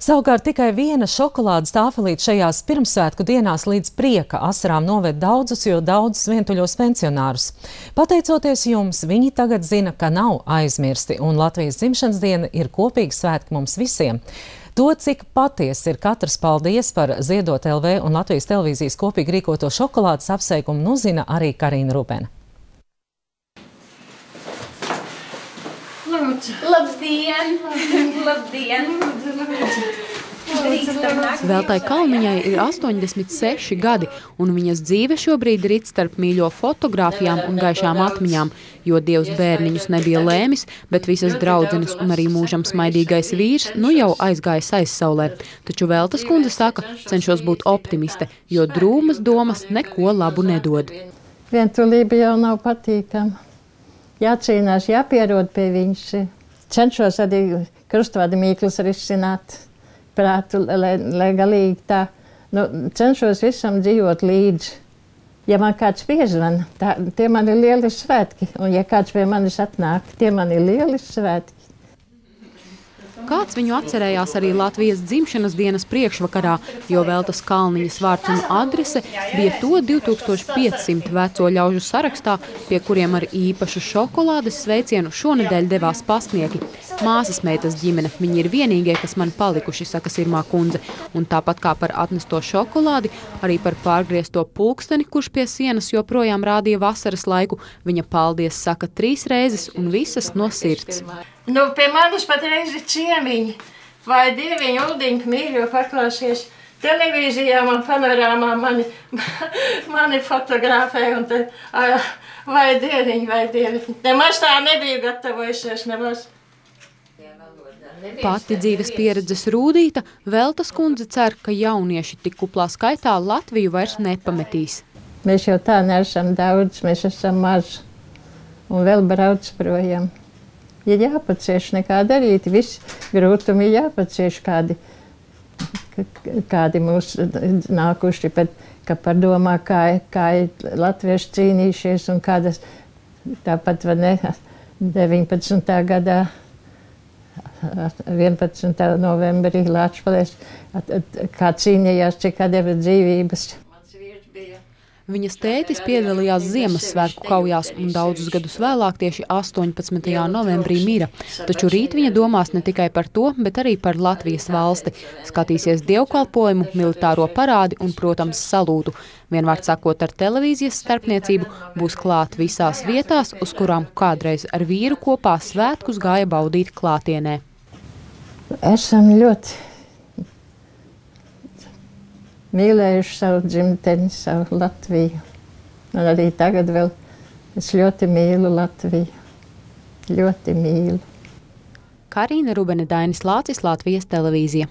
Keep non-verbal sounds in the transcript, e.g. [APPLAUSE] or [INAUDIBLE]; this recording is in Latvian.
Savukārt tikai viena šokolādes tāfelīte šajās pirmsvētku dienās līdz prieka asarām noved daudzus, jo daudzus vientuļos pensionārus. Pateicoties jums, viņi tagad zina, ka nav aizmirsti, un Latvijas dzimšanas diena ir kopīga svētki mums visiem. To, cik patiesi ir katrs paldies par Ziedot LV un Latvijas televīzijas kopīgi rīkoto šokolādes apsveikumu, nu zina arī Karina Rubena. Lūdzu. Labdien! Labdien! [LAUGHS] Veltai Kalniņai ir 86 gadi, un viņas dzīve šobrīd rit starp mīļo fotografijām un gaišām atmiņām, jo Dievs bērniņus nebija lēmis, bet visas draudzenes un arī mūžam smaidīgais vīrs nu jau aizgājis aizsaulē. Taču Veltas kundze saka, cenšos būt optimiste, jo drūmas domas neko labu nedod. Vientulība jau nav patīkama jācīnās, jāpierod pie viņas. Cenšos arī krustvada mīklas risināt prātu, lai, lai galīgi tā. Nu, cenšos visam dzīvot līdzi. Ja man kāds piezvana, tā, tie man ir lieli svētki. Un ja kāds pie manis atnāk, tie man ir lieli svētki. Kāds viņu atcerējās arī Latvijas dzimšanas dienas priekšvakarā, jo Veltas Kalniņas vārds un adrese bija to 2500 veco ļaužu sarakstā, pie kuriem ar īpašu šokolādes sveicienu šonedēļ devās pasnieki. Māsas meitas ģimene, viņi ir vienīgie, kas man palikuši, saka Sirmā kundze. Un tāpat kā par atnesto šokolādi, arī par pārgriezto pulksteni, kurš pie sienas joprojām rādīja vasaras laiku, viņa paldies saka trīs reizes un visas no sirds. Nu, pie manis patreiz ir ciemiņi. Vai dieviņi, Uldiņa mīļo paklausies. Televīzijā man panorāmā mani, [LAUGHS] mani fotografē un te, vai dieviņi, vai dieviņi. Nemaz tā nebija gatavojusies, nemaz. Pati dzīves pieredzes rūdīta, Veltas kundze cer, ka jaunieši tik kuplā skaitā Latviju vairs nepametīs. Mēs jau tā neesam daudz, mēs esam maz un vēl brauc projām ir jāpacieš, nekā darīt. Visi grūtumi ir jāpacieš, kādi, kādi mūs nākuši, bet ka padomā, kā, kā latvieši cīnījušies un kādas tāpat, vai ne, 19. gadā 11. novembrī Latvijas kā cīnījās, cik deva dzīvības. Viņas tētis piedalījās Ziemassvētku kaujās un daudzus gadus vēlāk, tieši 18. novembrī, mira. Taču rīt viņa domās ne tikai par to, bet arī par Latvijas valsti. Skatīsies dievkalpojumu, militāro parādi un, protams, salūtu. Vienvārds sakot, ar televīzijas starpniecību būs klāt visās vietās, uz kurām kādreiz ar vīru kopā svētkus gāja baudīt klātienē. Esam ļoti mīlējuši savu dzimteni, savu Latviju. Un arī tagad vēl es ļoti mīlu Latviju. Ļoti mīlu. Karina Rubene Dainis Lācis, Latvijas televīzija.